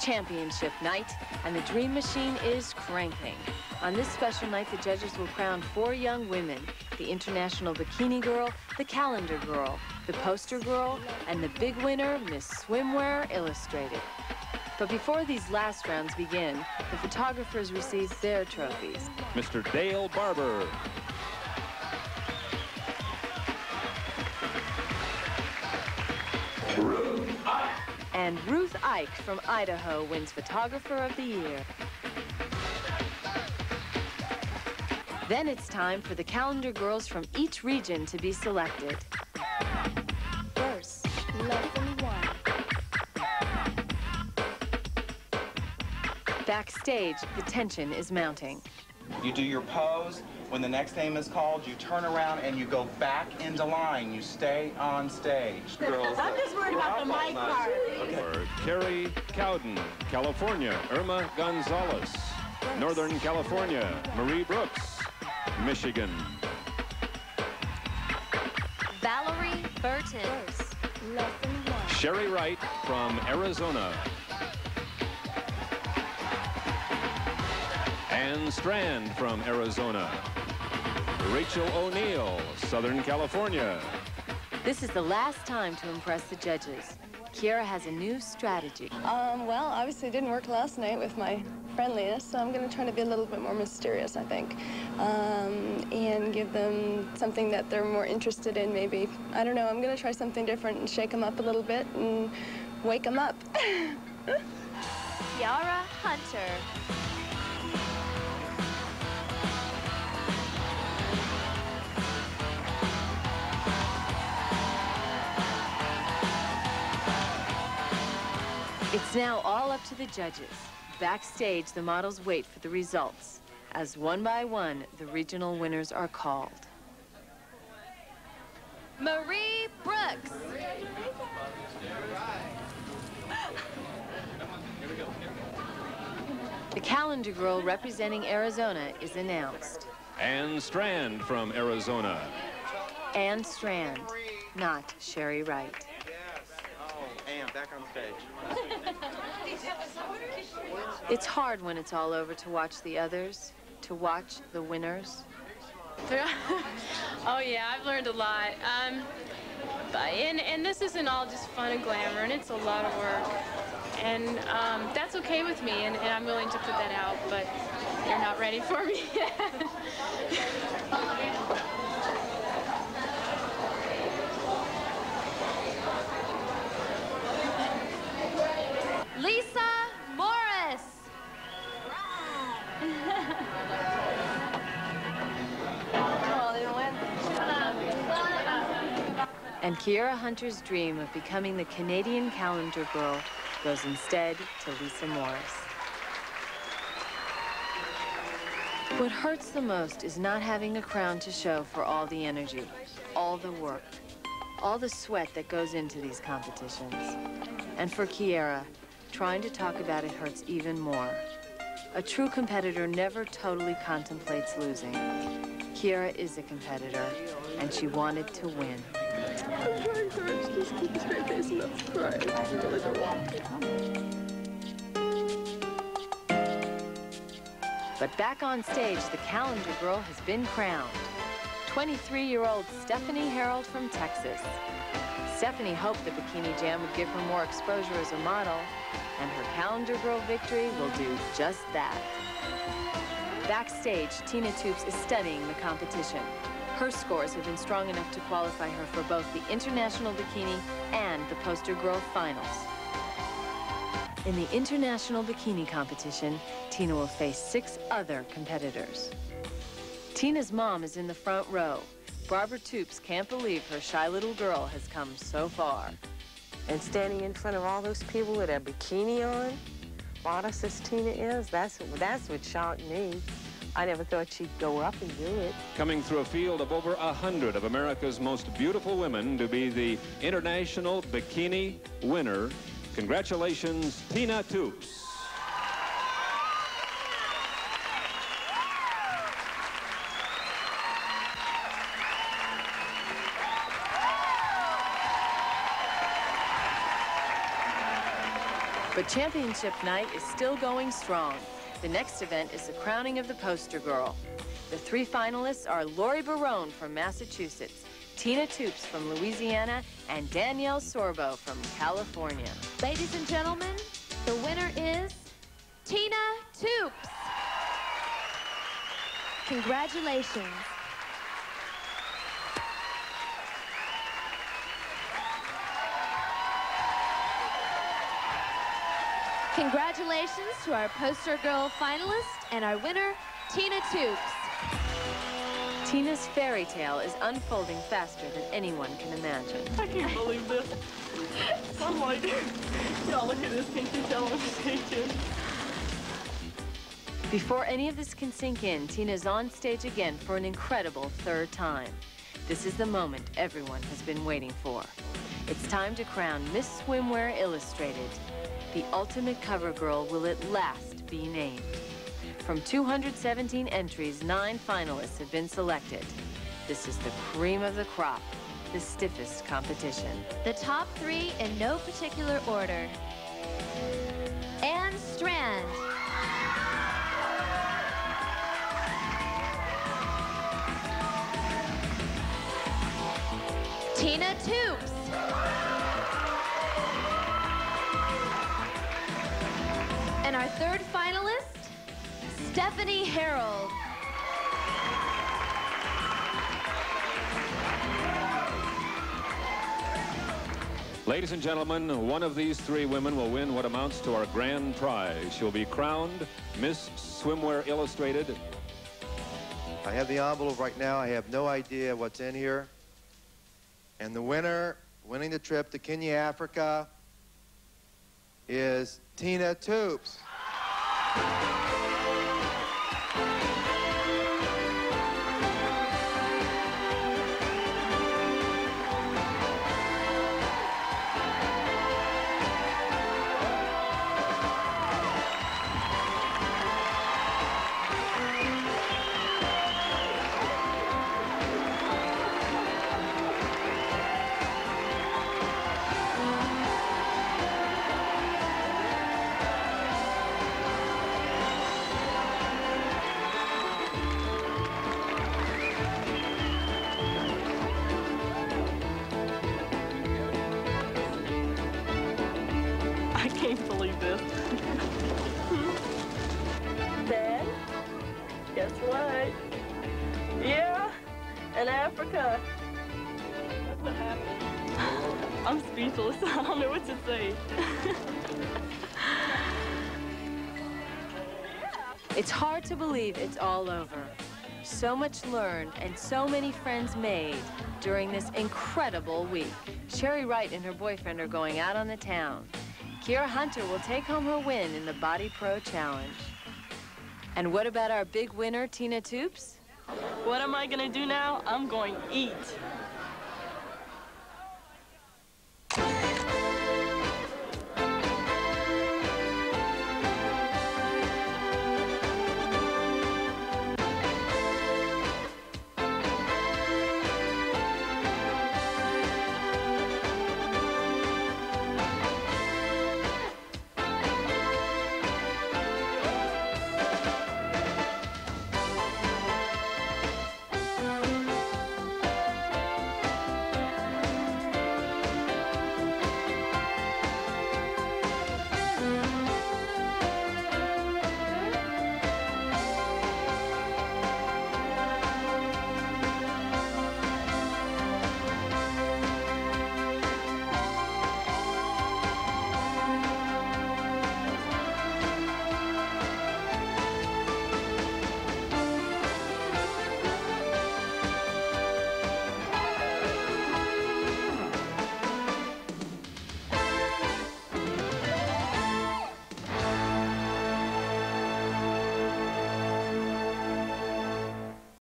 championship night, and the Dream Machine is cranking. On this special night, the judges will crown four young women, the International Bikini Girl, the Calendar Girl, the Poster Girl, and the big winner, Miss Swimwear Illustrated. But before these last rounds begin, the photographers receive their trophies. Mr. Dale Barber. And Ruth Ike from Idaho wins Photographer of the Year. Then it's time for the calendar girls from each region to be selected. First, lesson one. Backstage, the tension is mounting. You do your pose. When the next name is called, you turn around and you go back into line. You stay on stage. Girls. I'm just worried about the mic part. For Carrie Cowden, California, Irma Gonzalez. Northern California, Marie Brooks. Michigan. Valerie Burton. First, lesson one. Sherry Wright from Arizona. Ann Strand from Arizona. Rachel O'Neill, Southern California. This is the last time to impress the judges. Kiera has a new strategy. Um, well, obviously it didn't work last night with my friendliness, so I'm going to try to be a little bit more mysterious, I think, um, and give them something that they're more interested in, maybe. I don't know, I'm going to try something different and shake them up a little bit and wake them up. Kiara Hunter. It's now all up to the judges. Backstage, the models wait for the results. As one by one, the regional winners are called. Marie Brooks. The calendar girl representing Arizona is announced. Ann Strand from Arizona. Ann Strand, not Sherry Wright. And back on stage. It's hard when it's all over to watch the others, to watch the winners. oh yeah, I've learned a lot. Um, but, and, and this isn't all just fun and glamour, and it's a lot of work. And um, that's okay with me, and, and I'm willing to put that out, but you're not ready for me yet. And Kiera Hunter's dream of becoming the Canadian calendar girl goes instead to Lisa Morris. What hurts the most is not having a crown to show for all the energy, all the work, all the sweat that goes into these competitions. And for Kiera, trying to talk about it hurts even more. A true competitor never totally contemplates losing. Kiera is a competitor, and she wanted to win. But back on stage, the calendar girl has been crowned. 23-year-old Stephanie Harold from Texas. Stephanie hoped the Bikini Jam would give her more exposure as a model, and her calendar girl victory will do just that. Backstage, Tina Toops is studying the competition. Her scores have been strong enough to qualify her for both the International Bikini and the Poster Girl Finals. In the International Bikini competition, Tina will face six other competitors. Tina's mom is in the front row. Barbara Toops can't believe her shy little girl has come so far. and standing in front of all those people with a bikini on, modest as Tina is, that's, that's what shocked me. I never thought she'd go up and do it. Coming through a field of over a hundred of America's most beautiful women to be the International Bikini winner. Congratulations, Tina Toops. But championship night is still going strong. The next event is the crowning of the poster girl. The three finalists are Lori Barone from Massachusetts, Tina Toops from Louisiana, and Danielle Sorbo from California. Ladies and gentlemen, the winner is Tina Toops. Congratulations. Congratulations to our poster girl finalist and our winner, Tina Toops. Tina's fairy tale is unfolding faster than anyone can imagine. I can't believe this. I'm like, y'all look at this. Can't you tell I'm shaking? Before any of this can sink in, Tina's on stage again for an incredible third time. This is the moment everyone has been waiting for. It's time to crown Miss Swimwear Illustrated. The ultimate cover girl will at last be named. From 217 entries, nine finalists have been selected. This is the cream of the crop, the stiffest competition. The top three in no particular order. Ann Strand. Tina Toops. Third finalist, Stephanie Harold. Ladies and gentlemen, one of these three women will win what amounts to our grand prize. She'll be crowned Miss Swimwear Illustrated. I have the envelope right now. I have no idea what's in here. And the winner, winning the trip to Kenya, Africa, is Tina Toops. I in Africa. I'm speechless. I don't know what to say. It's hard to believe it's all over. So much learned and so many friends made during this incredible week. Sherry Wright and her boyfriend are going out on the town. Kira Hunter will take home her win in the Body Pro Challenge. And what about our big winner, Tina Toops? What am I gonna do now? I'm going to eat.